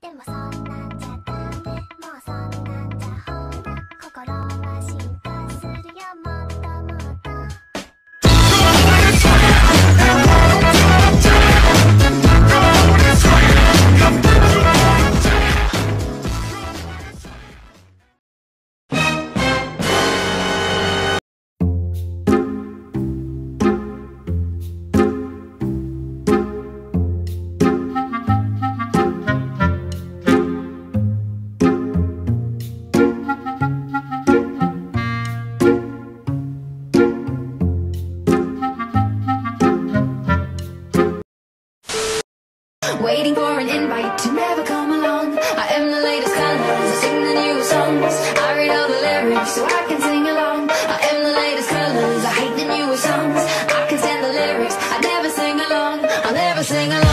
でもさ。Waiting for an invite to never come along. I am the latest color, I sing the new songs. I read all the lyrics so I can sing along. I am the latest colors, I hate the newest songs. I can stand the lyrics, I never sing along. I'll never sing along.